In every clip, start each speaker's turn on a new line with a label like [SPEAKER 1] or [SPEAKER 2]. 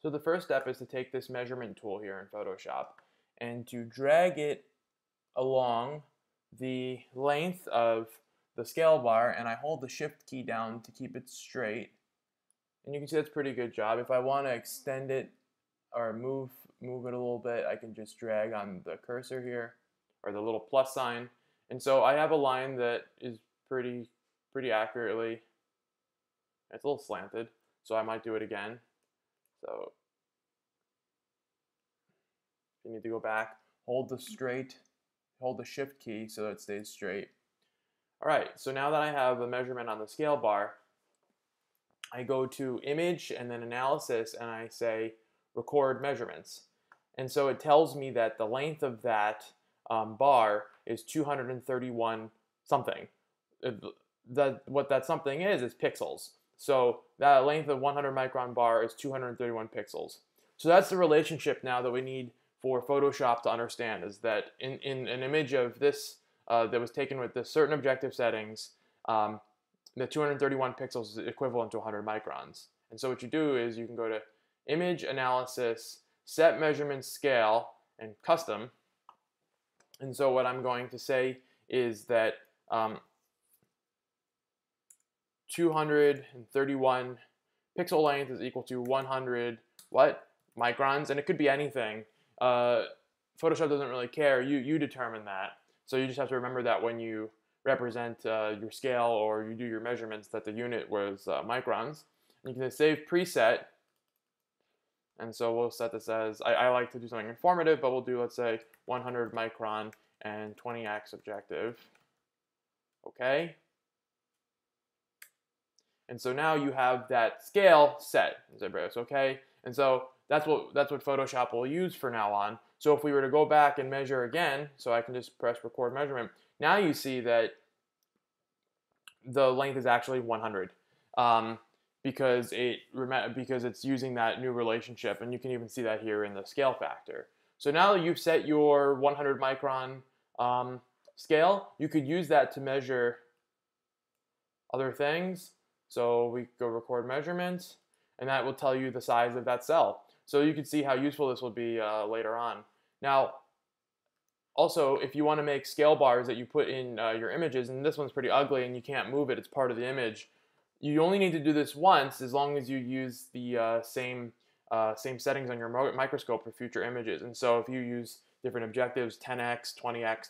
[SPEAKER 1] So the first step is to take this measurement tool here in Photoshop and to drag it along the length of the scale bar and I hold the shift key down to keep it straight. And you can see that's a pretty good job. If I want to extend it or move move it a little bit I can just drag on the cursor here or the little plus sign. And so I have a line that is pretty pretty accurately it's a little slanted so I might do it again so you need to go back, hold the straight, hold the shift key so it stays straight. All right, so now that I have a measurement on the scale bar, I go to image and then analysis and I say record measurements. And so it tells me that the length of that um, bar is 231 something. That what that something is is pixels. So that length of 100 micron bar is 231 pixels. So that's the relationship now that we need for Photoshop to understand is that in, in an image of this uh, that was taken with this certain objective settings, um, the 231 pixels is equivalent to 100 microns. And so what you do is you can go to Image Analysis, Set Measurement Scale, and Custom. And so what I'm going to say is that um, 231 pixel length is equal to 100 what microns? And it could be anything. Uh, Photoshop doesn't really care. You you determine that. So you just have to remember that when you represent uh, your scale or you do your measurements that the unit was uh, microns. And you can save preset. And so we'll set this as I, I like to do something informative but we'll do let's say 100 micron and 20x objective. Okay and so now you have that scale set, Zebras, okay? And so that's what that's what Photoshop will use for now on. So if we were to go back and measure again, so I can just press record measurement, now you see that the length is actually 100 um, because it because it's using that new relationship, and you can even see that here in the scale factor. So now that you've set your 100 micron um, scale, you could use that to measure other things so we go record measurements, and that will tell you the size of that cell. So you can see how useful this will be uh, later on. Now, also, if you want to make scale bars that you put in uh, your images, and this one's pretty ugly and you can't move it, it's part of the image, you only need to do this once as long as you use the uh, same, uh, same settings on your microscope for future images. And so if you use different objectives, 10x, 20x,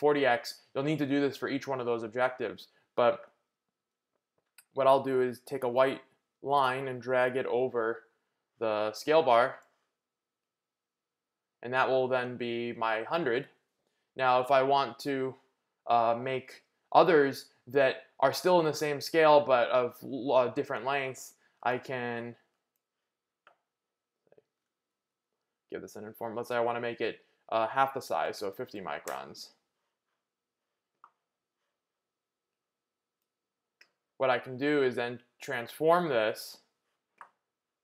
[SPEAKER 1] 40x, you'll need to do this for each one of those objectives. But what I'll do is take a white line and drag it over the scale bar and that will then be my 100. Now if I want to uh, make others that are still in the same scale but of uh, different lengths, I can give this an inform. Let's say I want to make it uh, half the size, so 50 microns. What I can do is then transform this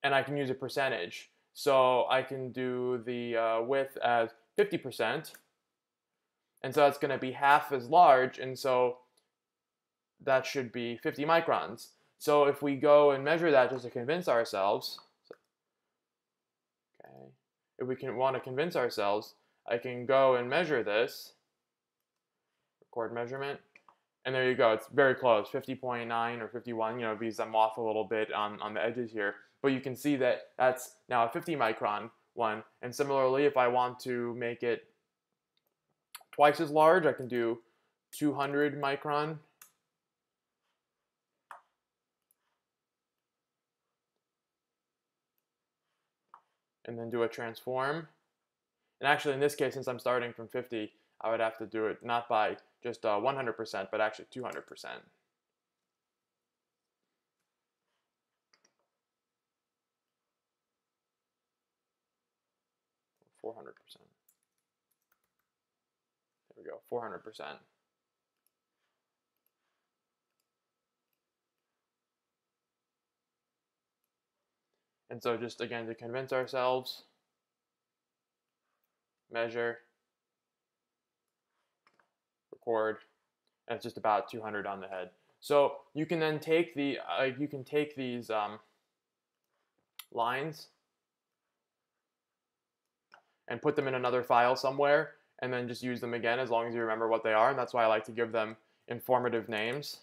[SPEAKER 1] and I can use a percentage. So I can do the uh, width as 50%, and so that's going to be half as large, and so that should be 50 microns. So if we go and measure that just to convince ourselves, okay, if we can want to convince ourselves, I can go and measure this, record measurement, and there you go. It's very close, 50.9 or 51, you know, because I'm off a little bit on, on the edges here. But you can see that that's now a 50 micron one. And similarly, if I want to make it twice as large, I can do 200 micron. And then do a transform. And actually, in this case, since I'm starting from 50, I would have to do it not by just uh, 100%, but actually 200%. 400%. There we go, 400%. And so just again to convince ourselves, measure, record, and it's just about 200 on the head. So you can then take the uh, you can take these um, lines and put them in another file somewhere and then just use them again as long as you remember what they are. And that's why I like to give them informative names.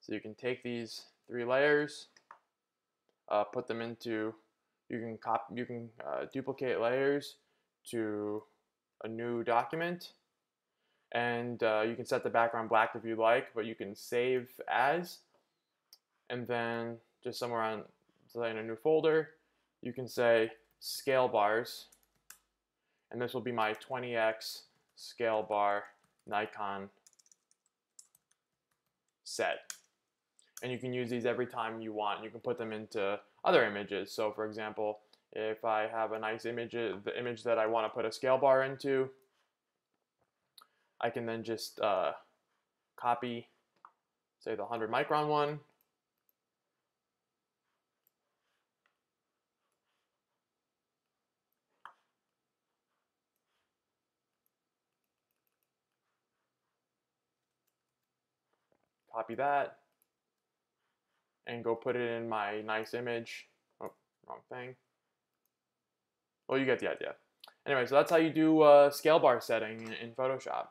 [SPEAKER 1] So you can take these three layers, uh, put them into, you can cop, you can uh, duplicate layers to a new document, and uh, you can set the background black if you like, but you can save as, and then just somewhere on, in a new folder, you can say scale bars, and this will be my 20x scale bar Nikon set. And you can use these every time you want. You can put them into other images. So for example, if I have a nice image, the image that I want to put a scale bar into, I can then just uh, copy, say the 100 micron one, copy that, and go put it in my nice image. Oh, wrong thing. Well, you get the idea. Anyway, so that's how you do scale bar setting in, in Photoshop.